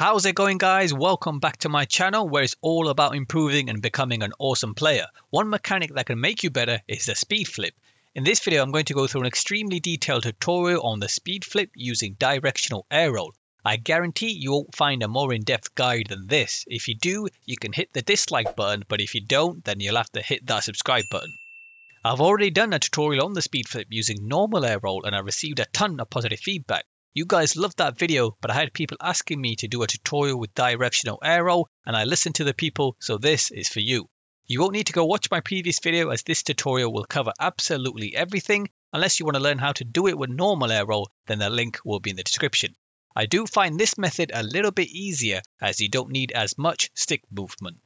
How's it going guys? Welcome back to my channel where it's all about improving and becoming an awesome player. One mechanic that can make you better is the speed flip. In this video I'm going to go through an extremely detailed tutorial on the speed flip using directional air roll. I guarantee you won't find a more in-depth guide than this. If you do, you can hit the dislike button, but if you don't, then you'll have to hit that subscribe button. I've already done a tutorial on the speed flip using normal air roll and I received a ton of positive feedback. You guys loved that video, but I had people asking me to do a tutorial with directional air roll, and I listened to the people, so this is for you. You won't need to go watch my previous video as this tutorial will cover absolutely everything. Unless you want to learn how to do it with normal air roll, then the link will be in the description. I do find this method a little bit easier as you don't need as much stick movement.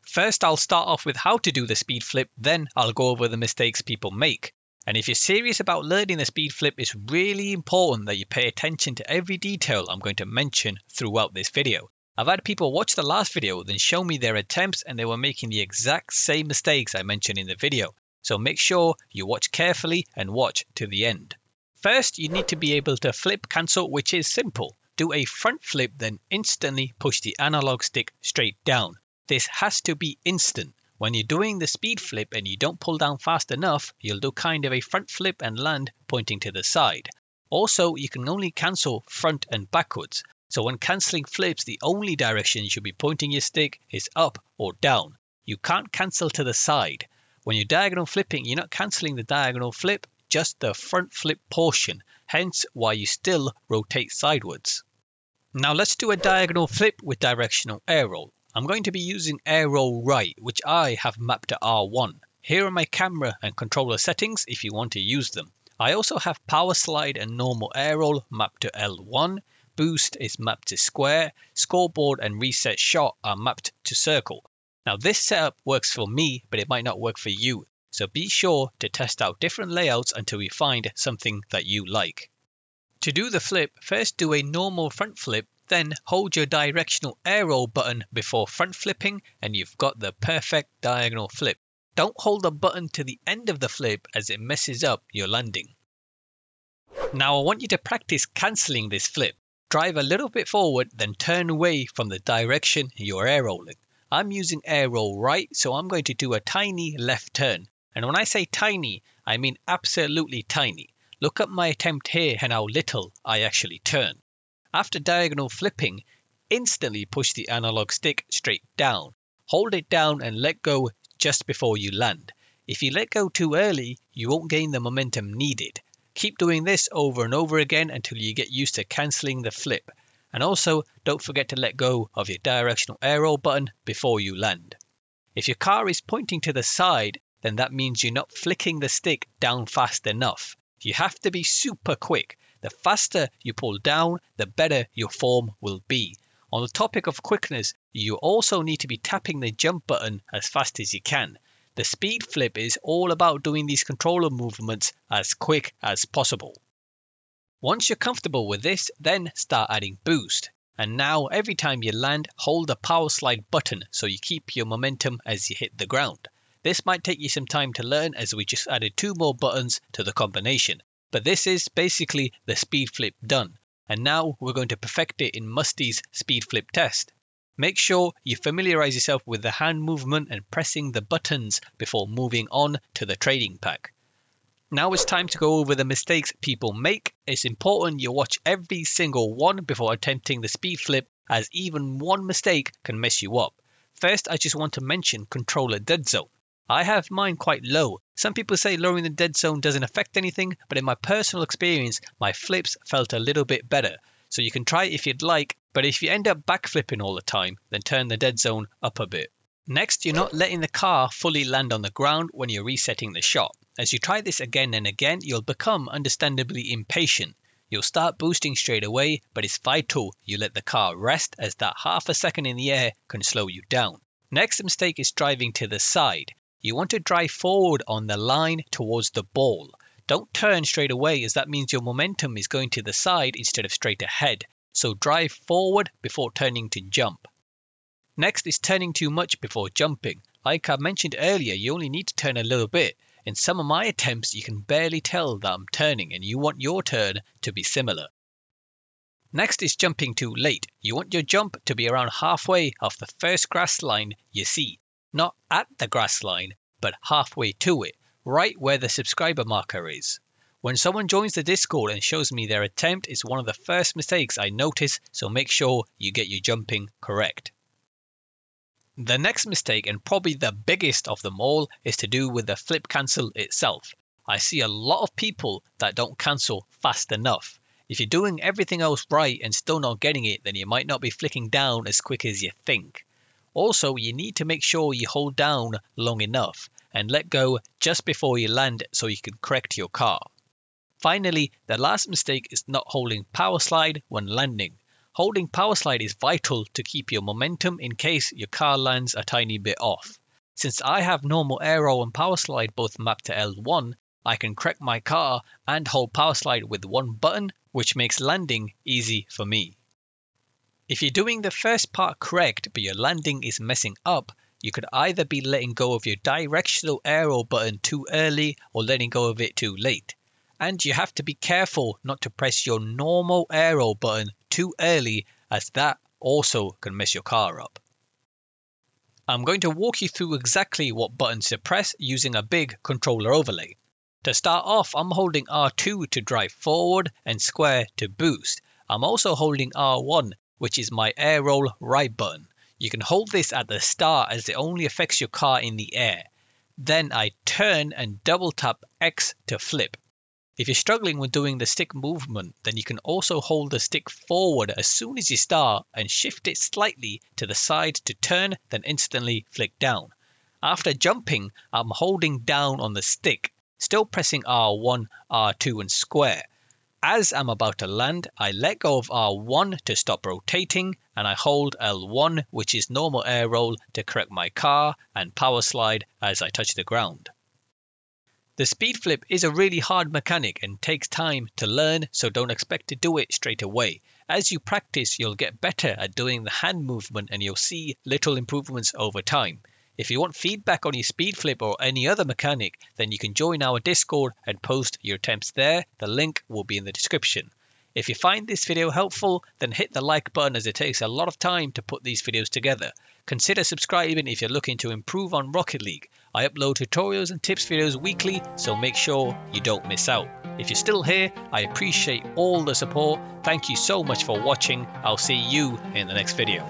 First I'll start off with how to do the speed flip, then I'll go over the mistakes people make. And if you're serious about learning the speed flip, it's really important that you pay attention to every detail I'm going to mention throughout this video. I've had people watch the last video, then show me their attempts and they were making the exact same mistakes I mentioned in the video. So make sure you watch carefully and watch to the end. First, you need to be able to flip cancel, which is simple. Do a front flip, then instantly push the analog stick straight down. This has to be instant. When you're doing the speed flip and you don't pull down fast enough, you'll do kind of a front flip and land pointing to the side. Also, you can only cancel front and backwards. So when cancelling flips, the only direction you should be pointing your stick is up or down. You can't cancel to the side. When you're diagonal flipping, you're not cancelling the diagonal flip, just the front flip portion, hence why you still rotate sideways. Now let's do a diagonal flip with directional air roll. I'm going to be using air roll right, which I have mapped to R1. Here are my camera and controller settings if you want to use them. I also have power slide and normal air roll mapped to L1, boost is mapped to square, scoreboard and reset shot are mapped to circle. Now this setup works for me, but it might not work for you. So be sure to test out different layouts until you find something that you like. To do the flip, first do a normal front flip then hold your directional air roll button before front flipping and you've got the perfect diagonal flip. Don't hold the button to the end of the flip as it messes up your landing. Now I want you to practice cancelling this flip. Drive a little bit forward then turn away from the direction you're air rolling. I'm using air roll right so I'm going to do a tiny left turn. And when I say tiny, I mean absolutely tiny. Look at my attempt here and how little I actually turn. After diagonal flipping, instantly push the analog stick straight down. Hold it down and let go just before you land. If you let go too early, you won't gain the momentum needed. Keep doing this over and over again until you get used to cancelling the flip. And also, don't forget to let go of your directional air roll button before you land. If your car is pointing to the side, then that means you're not flicking the stick down fast enough. You have to be super quick. The faster you pull down, the better your form will be. On the topic of quickness, you also need to be tapping the jump button as fast as you can. The speed flip is all about doing these controller movements as quick as possible. Once you're comfortable with this, then start adding boost. And now every time you land, hold the power slide button so you keep your momentum as you hit the ground. This might take you some time to learn as we just added two more buttons to the combination. But this is basically the speed flip done. And now we're going to perfect it in Musty's speed flip test. Make sure you familiarize yourself with the hand movement and pressing the buttons before moving on to the training pack. Now it's time to go over the mistakes people make. It's important you watch every single one before attempting the speed flip as even one mistake can mess you up. First, I just want to mention controller dead zone. I have mine quite low. Some people say lowering the dead zone doesn't affect anything, but in my personal experience, my flips felt a little bit better. So you can try it if you'd like, but if you end up backflipping all the time, then turn the dead zone up a bit. Next, you're not letting the car fully land on the ground when you're resetting the shot. As you try this again and again, you'll become understandably impatient. You'll start boosting straight away, but it's vital you let the car rest as that half a second in the air can slow you down. Next mistake is driving to the side. You want to drive forward on the line towards the ball. Don't turn straight away as that means your momentum is going to the side instead of straight ahead. So drive forward before turning to jump. Next is turning too much before jumping. Like I mentioned earlier, you only need to turn a little bit. In some of my attempts, you can barely tell that I'm turning and you want your turn to be similar. Next is jumping too late. You want your jump to be around halfway off the first grass line you see. Not at the grass line, but halfway to it, right where the subscriber marker is. When someone joins the Discord and shows me their attempt is one of the first mistakes I notice, so make sure you get your jumping correct. The next mistake, and probably the biggest of them all, is to do with the flip cancel itself. I see a lot of people that don't cancel fast enough. If you're doing everything else right and still not getting it, then you might not be flicking down as quick as you think. Also, you need to make sure you hold down long enough and let go just before you land so you can correct your car. Finally, the last mistake is not holding power slide when landing. Holding power slide is vital to keep your momentum in case your car lands a tiny bit off. Since I have normal air roll and power slide both mapped to L1, I can correct my car and hold power slide with one button, which makes landing easy for me. If you're doing the first part correct but your landing is messing up, you could either be letting go of your directional air roll button too early or letting go of it too late. And you have to be careful not to press your normal air roll button too early as that also can mess your car up. I'm going to walk you through exactly what buttons to press using a big controller overlay. To start off, I'm holding R2 to drive forward and square to boost. I'm also holding R1, which is my air roll right button. You can hold this at the start as it only affects your car in the air. Then I turn and double tap X to flip. If you're struggling with doing the stick movement, then you can also hold the stick forward as soon as you start and shift it slightly to the side to turn, then instantly flick down. After jumping, I'm holding down on the stick still pressing R1, R2 and square. As I'm about to land, I let go of R1 to stop rotating and I hold L1 which is normal air roll to correct my car and power slide as I touch the ground. The speed flip is a really hard mechanic and takes time to learn so don't expect to do it straight away. As you practice you'll get better at doing the hand movement and you'll see little improvements over time. If you want feedback on your speed flip or any other mechanic, then you can join our Discord and post your attempts there. The link will be in the description. If you find this video helpful, then hit the like button as it takes a lot of time to put these videos together. Consider subscribing if you're looking to improve on Rocket League. I upload tutorials and tips videos weekly, so make sure you don't miss out. If you're still here, I appreciate all the support. Thank you so much for watching. I'll see you in the next video.